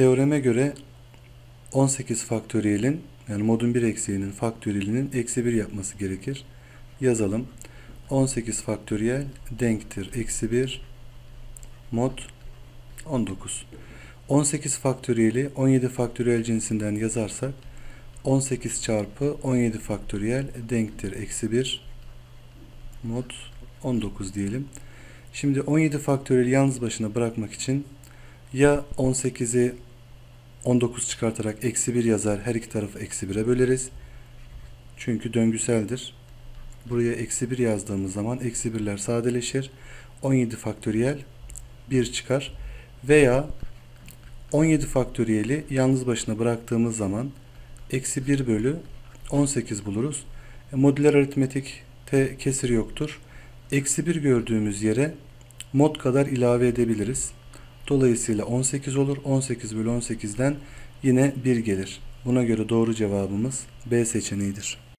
Teoreme göre 18 faktöriyelin yani modun 1 eksiğinin faktöriyelinin eksi 1 yapması gerekir. Yazalım. 18 faktöriyel denktir. Eksi 1 mod 19. 18 faktöriyeli 17 faktöriyel cinsinden yazarsak 18 çarpı 17 faktöriyel denktir. Eksi 1 mod 19 diyelim. Şimdi 17 faktöriyeli yalnız başına bırakmak için ya 18'i 19 çıkartarak eksi 1 yazar her iki tarafı eksi 1'e böleriz. Çünkü döngüseldir. Buraya eksi 1 yazdığımız zaman eksi 1'ler sadeleşir. 17 faktöriyel 1 çıkar. Veya 17 faktöriyeli yalnız başına bıraktığımız zaman eksi 1 bölü 18 buluruz. E, modüler aritmetikte kesir yoktur. Eksi 1 gördüğümüz yere mod kadar ilave edebiliriz. Dolayısıyla 18 olur. 18 bölü 18'den yine 1 gelir. Buna göre doğru cevabımız B seçeneğidir.